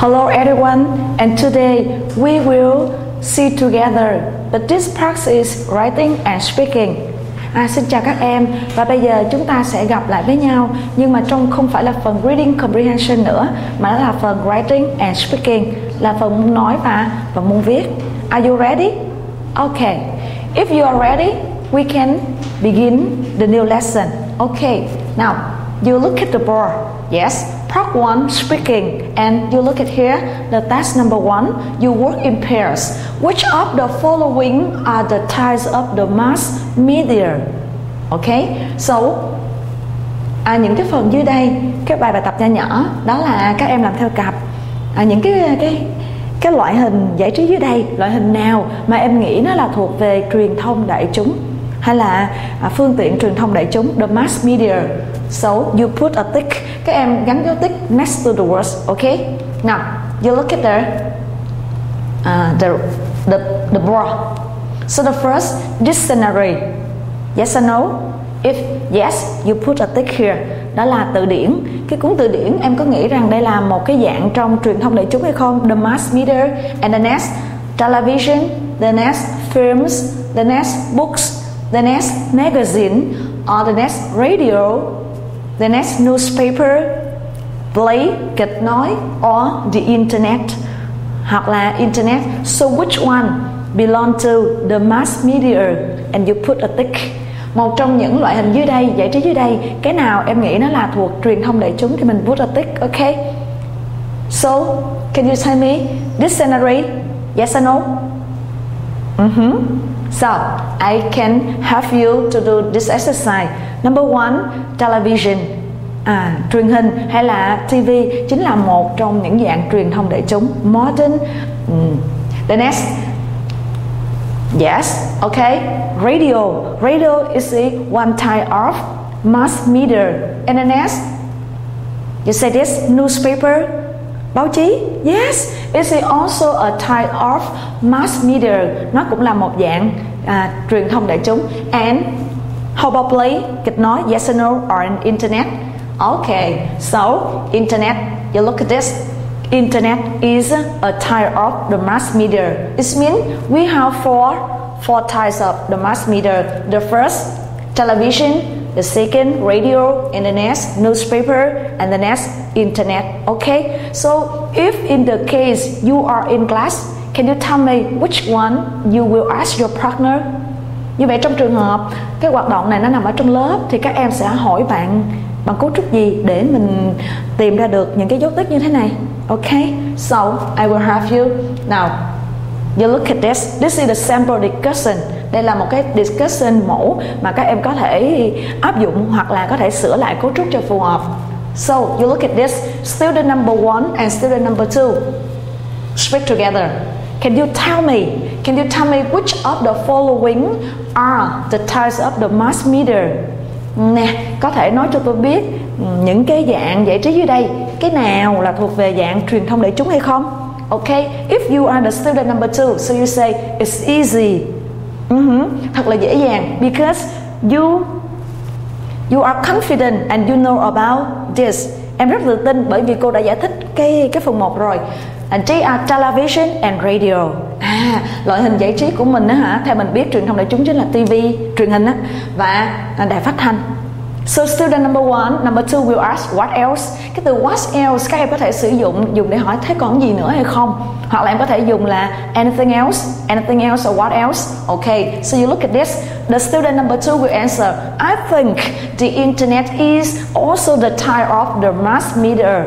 Hello everyone, and today we will see together the this practice writing and speaking. À, xin chào các em và bây giờ chúng ta sẽ gặp lại với nhau nhưng mà trong không phải là phần reading comprehension nữa mà đó là phần writing and speaking là phần muốn nói và và muốn viết. Are you ready? Okay. If you are ready, we can begin the new lesson. Okay. Now, you look at the board. Yes. Part 1 speaking. And you look at here the task number 1 you work in pairs. Which of the following are the types of the mass media okay so à, những cái phần dưới đây cái bài bài tập nhỏ nhỏ đó là các em làm theo cặp. À, những cái cái cái loại hình giải trí dưới đây loại hình nào mà em nghĩ nó là thuộc về truyền thông đại chúng? Hay là à, phương tiện truyền thông đại chúng the mass media. So you put a tick. Các em gắn dấu tick next to the words okay now you look at the uh, the the the bra. So the first dictionary. Yes or no? If yes you put a tick here. Đó là từ điển. Cái cuốn từ điển em có nghĩ rằng đây là một cái dạng trong truyền thông đại chúng hay không? The mass media and the next television the next films the next books the next magazine, or the next radio, the next newspaper, play kịch nói or the internet. Hoặc là internet. So which one belong to the mass media? And you put a tick. Một trong những loại hình dưới đây, giải trí dưới đây, cái nào em nghĩ nó là thuộc truyền thông đại chúng thì mình put a tick okay? so, can you tell me, this scenery yes or no? Mm-hmm so I can help you to do this exercise. Number one television. À, truyền hình hay là TV chính là một trong những dạng truyền thông đại chúng. Modern. Mm. the next. Yes okay. Radio. Radio is a one type of mass media. And the next you say this newspaper báo chí yes it's also a type of mass media nó cũng là một dạng à, truyền thông đại chúng and how about play kịch nói yes or no or an internet Okay, so internet, you look at this. Internet is a type of the mass media. It means we have four four types of the mass media. The first, television. The second, radio. And the next, newspaper. And the next, internet. Okay. So if in the case you are in class, can you tell me which one you will ask your partner? Như vậy trong trường hợp cái hoạt động này nó nằm ở trong lớp thì các em sẽ hỏi bạn bằng cấu trúc gì để mình tìm ra được những cái dấu tích như thế này Okay. so I will have you now you look at this this is the sample discussion đây là một cái discussion mẫu mà các em có thể áp dụng hoặc là có thể sửa lại cấu trúc cho phù hợp. So you look at this. Student number one and student number two. Speak together. Can you tell me? Can you tell me which of the following are the types of the mass media nè có thể nói cho tôi biết những cái dạng giải trí dưới đây cái nào là thuộc về dạng truyền thông đại chúng hay không? Okay, if you are the student number two so you say it's easy uh-huh. thật là dễ dàng. Because you you are confident and you know about this. Em rất tự tin bởi vì cô đã giải thích cái cái phần 1 rồi. And they are television and radio. À loại hình giải trí của mình á hả? Theo mình biết, truyền thông đại chúng chính là TV truyền hình á. Và à, đài phát thanh. So student number one, number two will ask what else. Cái từ what else các em có thể sử dụng dùng để hỏi thế còn gì nữa hay không? Hoặc là em có thể dùng là anything else, anything else or what else. Okay, so you look at this. The student number two will answer, I think the internet is also the type of the mass media.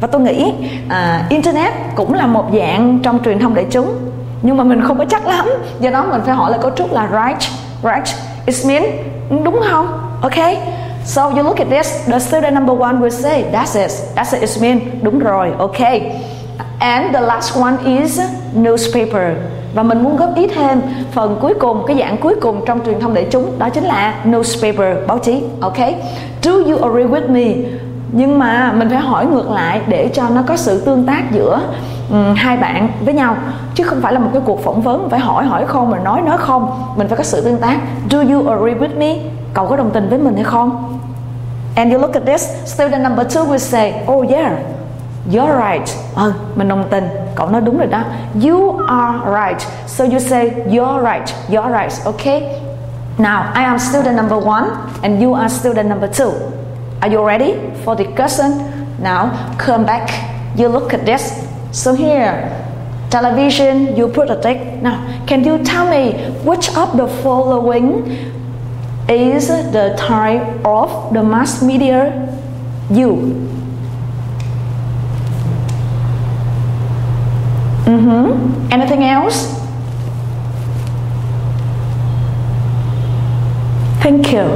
Và tôi nghĩ uh, internet cũng là một dạng trong truyền thông đại chúng nhưng mà mình không có chắc lắm do đó mình phải hỏi là cấu trúc là right right it mean đúng không okay so you look at this the student number one will say that's it. That's it it's mean đúng rồi. Okay and the last one is newspaper. Và mình muốn góp ý thêm phần cuối cùng cái dạng cuối cùng trong truyền thông đại chúng đó chính là newspaper báo chí. Okay do you agree with me? Nhưng mà mình phải hỏi ngược lại để cho nó có sự tương tác giữa um, hai bạn với nhau chứ không phải là một cái cuộc phỏng vấn phải hỏi hỏi không mà nói nói không. Mình phải có sự tương tác. Do you agree with me? Cậu có đồng tình với mình hay không and you look at this student number two will say oh yeah You're right. Ừ, mình đồng tình. Cậu nói đúng rồi đó. You are right. So you say you're right. You're right. Okay. Now I am student number one and you are student number two. Are you ready for the question? Now come back. You look at this. So here, television. You put a tick. Now, can you tell me which of the following is the type of the mass media you? Mm-hmm. Anything else? Thank you.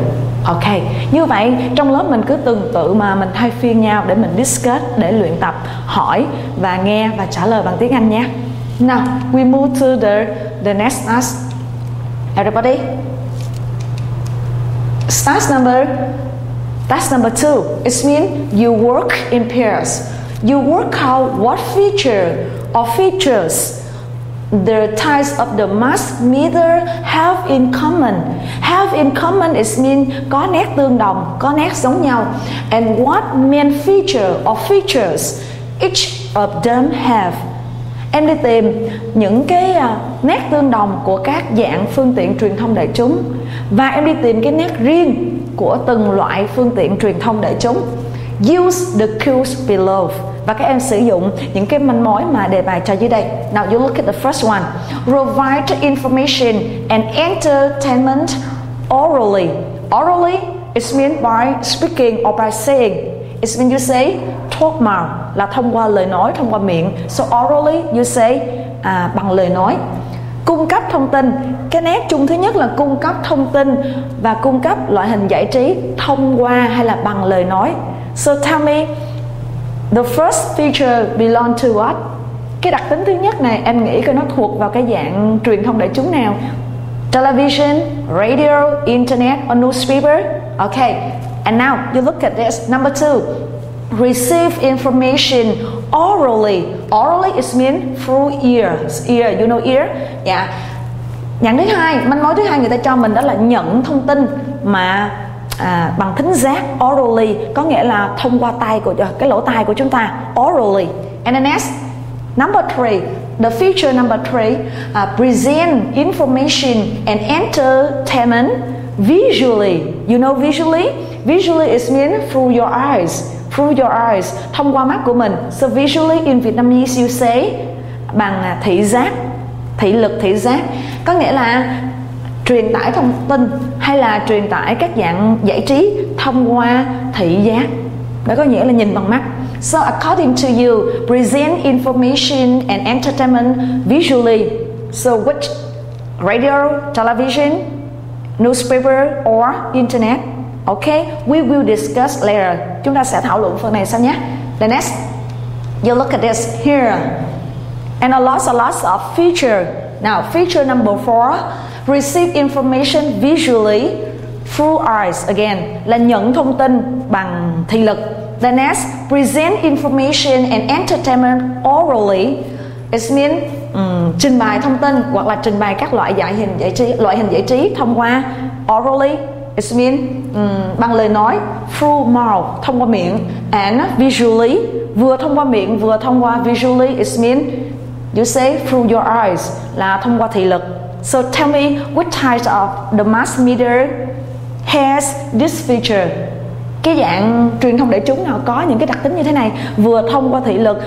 Ok, như vậy trong lớp mình cứ tương tự mà mình thay phiên nhau để mình discuss, để luyện tập, hỏi và nghe và trả lời bằng tiếng Anh nhé. Now, we move to the the next task. Everybody? Task number Task number two. It means you work in pairs. You work out what feature or features the types of the mass meter have in common. Have in common is mean có nét tương đồng, có nét giống nhau. And what main feature or features each of them have. Em đi tìm những cái à, nét tương đồng của các dạng phương tiện truyền thông đại chúng và em đi tìm cái nét riêng của từng loại phương tiện truyền thông đại chúng. Use the cues below và các em sử dụng những cái manh mối mà đề bài cho dưới đây. Now you look at the first one. Provide information and entertainment orally. Orally is meant by speaking or by saying. It's when you say talk mouth là thông qua lời nói, thông qua miệng. So orally you say à, bằng lời nói cung cấp thông tin cái nét chung thứ nhất là cung cấp thông tin và cung cấp loại hình giải trí thông qua hay là bằng lời nói so tell me The first feature belong to what? Cái đặc tính thứ nhất này em nghĩ coi nó thuộc vào cái dạng truyền thông đại chúng nào? Television, radio, internet or newspaper? Okay. And now you look at this. Number two, receive information orally. Orally is mean through ears. Ear, you know ear? Yeah. Dạ. Nhận thứ hai, manh mối thứ hai người ta cho mình đó là nhận thông tin mà à, bằng thính giác orally có nghĩa là thông qua tai của ờ, cái lỗ tai của chúng ta orally and then next number three the feature number three uh, present information and entertainment visually you know visually visually is mean through your eyes through your eyes thông qua mắt của mình so visually in Vietnamese you say bằng à, thị giác thị lực thị giác có nghĩa là truyền tải thông tin hay là truyền tải các dạng giải trí thông qua thị giác đó có nghĩa là nhìn bằng mắt So according to you, present information and entertainment visually. So which radio, television, newspaper or internet? Okay, we will discuss later. Chúng ta sẽ thảo luận phần này sau nhé. The next, you look at this here. And a lot, a lot of feature. Now, feature number four receive information visually through eyes again là nhận thông tin bằng thị lực the next present information and entertainment orally it mean um, trình bày thông tin hoặc là trình bày các loại giải hình giải trí loại hình giải trí thông qua orally it means um, bằng lời nói through mouth thông qua miệng. And visually vừa thông qua miệng vừa thông qua visually it means you say through your eyes là thông qua thị lực. So tell me which type of the mass media has this feature? Cái dạng truyền thông đại chúng nào có những cái đặc tính như thế này? Vừa thông qua thị lực.